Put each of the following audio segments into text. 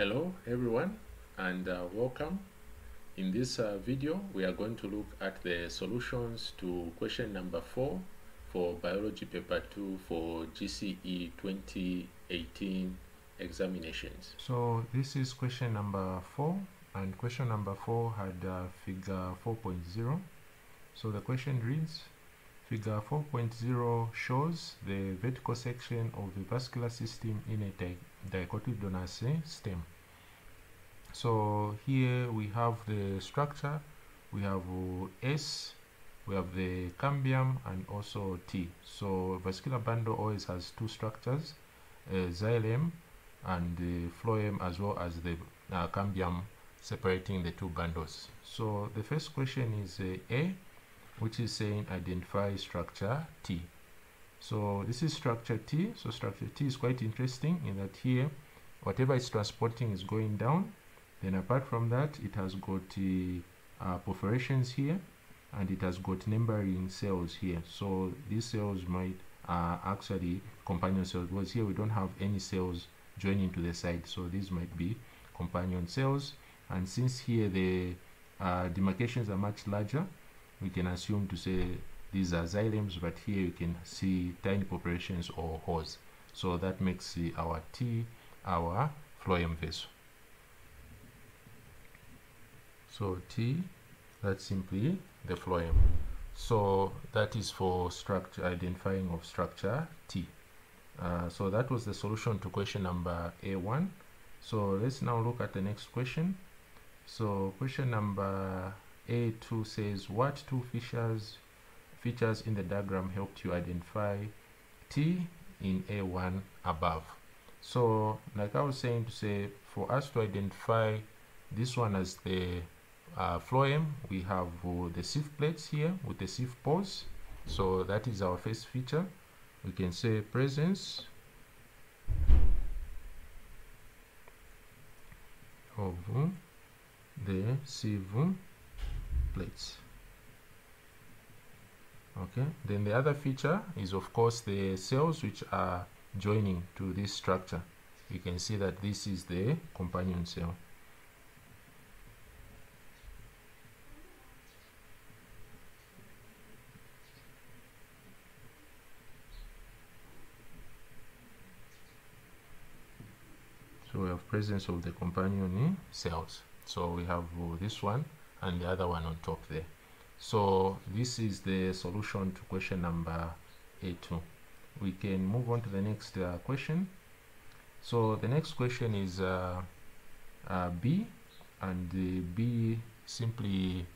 Hello everyone and uh, welcome. In this uh, video we are going to look at the solutions to question number 4 for biology paper 2 for GCE 2018 examinations. So this is question number 4 and question number 4 had uh, figure 4.0. So the question reads Figure 4.0 shows the vertical section of the vascular system in a dicotyledonous stem. So here we have the structure, we have uh, S, we have the cambium and also T. So vascular bundle always has two structures, uh, xylem and the phloem as well as the uh, cambium separating the two bundles. So the first question is uh, A which is saying identify structure T. So this is structure T. So structure T is quite interesting in that here, whatever it's transporting is going down. Then apart from that, it has got uh, perforations here and it has got neighboring cells here. So these cells might uh, actually companion cells because here we don't have any cells joining to the side. So these might be companion cells. And since here the uh, demarcations are much larger, we can assume to say these are xylems but here you can see tiny perforations or holes. So that makes our T our phloem vessel. So T that's simply the phloem. So that is for structure identifying of structure T. Uh, so that was the solution to question number A1 so let's now look at the next question. So question number a2 says what two features features in the diagram helped you identify T in A1 above. So like I was saying to say for us to identify this one as the uh, phloem we have uh, the sieve plates here with the sieve pores so that is our first feature. We can say presence. Of the sieve plates okay. Then the other feature is of course the cells which are joining to this structure. You can see that this is the companion cell. So we have presence of the companion cells. So we have uh, this one and the other one on top there so this is the solution to question number a2 we can move on to the next uh, question. So the next question is uh, uh, b and the b simply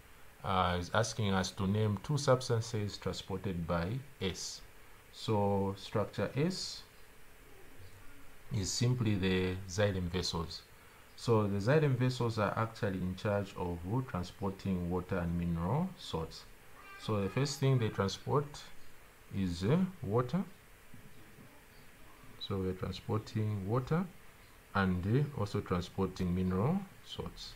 uh, is asking us to name two substances transported by s. So structure s is simply the xylem vessels so the xylem vessels are actually in charge of transporting water and mineral salts. So the first thing they transport is uh, water. So we're transporting water and uh, also transporting mineral salts.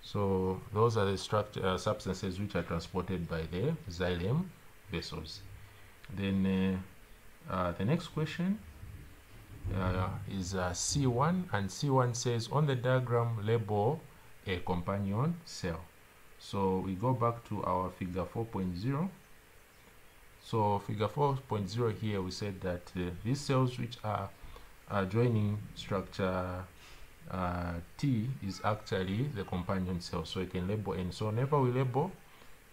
So those are the uh, substances which are transported by the xylem vessels. Then uh, uh, the next question uh, is uh, C1 and C1 says on the diagram label a companion cell. So we go back to our figure 4.0. So figure 4.0 here we said that uh, these cells which are, joining structure uh, T is actually the companion cell. So you can label N. So whenever we label,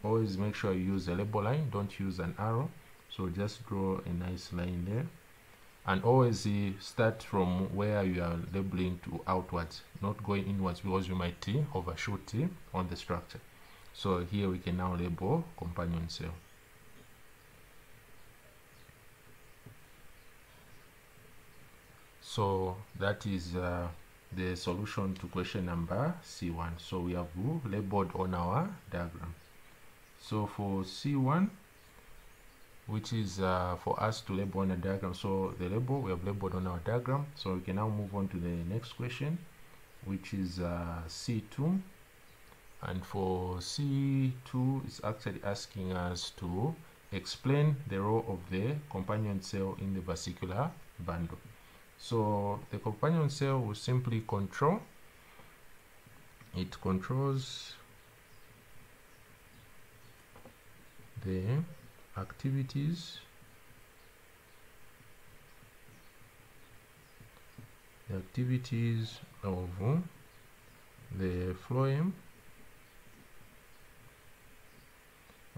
always make sure you use a label line, don't use an arrow. So just draw a nice line there and always uh, start from where you are labeling to outwards not going inwards because you might uh, overshoot uh, on the structure. So here we can now label companion cell. So that is uh, the solution to question number c1 so we have labeled on our diagram. So for c1 which is uh, for us to label on a diagram. So the label we have labeled on our diagram. So we can now move on to the next question which is uh, C2 and for C2 it's actually asking us to explain the role of the companion cell in the vesicular bundle. So the companion cell will simply control it controls the activities. The activities of uh, the phloem.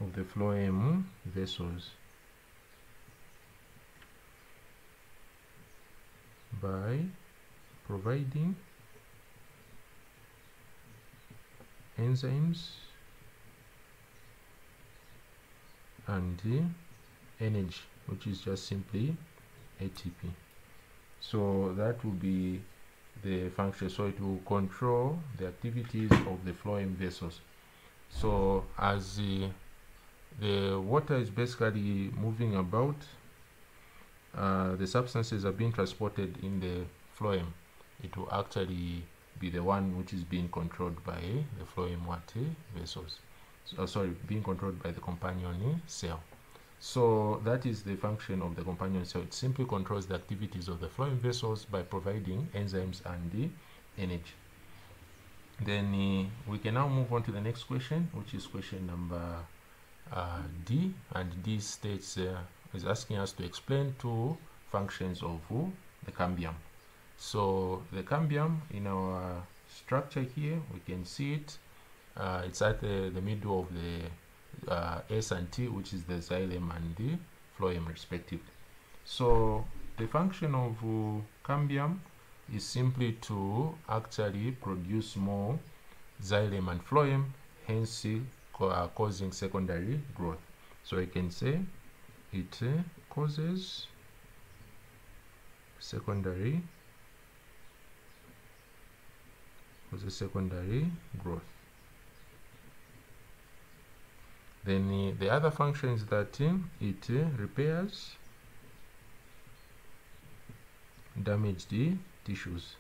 Of the phloem uh, vessels. By providing enzymes and the energy which is just simply ATP so that will be the function. So it will control the activities of the phloem vessels. So as the, the water is basically moving about uh, the substances are being transported in the phloem. It will actually be the one which is being controlled by the phloem water vessels uh, sorry being controlled by the companion cell. So that is the function of the companion cell. It simply controls the activities of the phloem vessels by providing enzymes and the energy. Then uh, we can now move on to the next question which is question number uh, D. And D states uh, is asking us to explain two functions of the cambium. So the cambium in our structure here we can see it uh, it's at the, the middle of the uh, S and T which is the xylem and the phloem respectively. So the function of uh, cambium is simply to actually produce more xylem and phloem hence uh, causing secondary growth. So I can say it uh, causes secondary causes secondary growth then uh, the other function is that uh, it uh, repairs damaged tissues.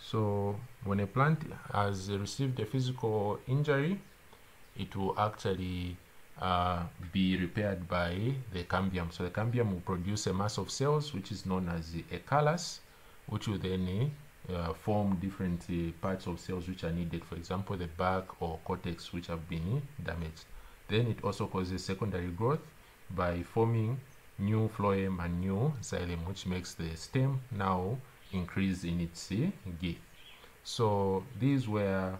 So when a plant has received a physical injury it will actually uh, be repaired by the cambium. So the cambium will produce a mass of cells which is known as a callus which will then uh, form different uh, parts of cells which are needed for example the bark or cortex which have been damaged. Then it also causes secondary growth by forming new phloem and new xylem which makes the stem now increase in its uh, girth so these were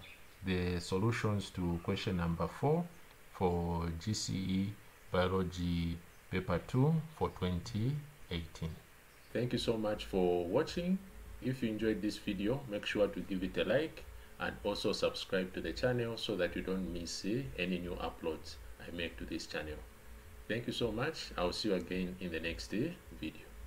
the solutions to question number four for GCE biology paper 2 for 2018 thank you so much for watching if you enjoyed this video make sure to give it a like and also subscribe to the channel so that you don't miss uh, any new uploads I make to this channel Thank you so much. I'll see you again in the next video.